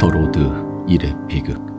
더로드 1의 비극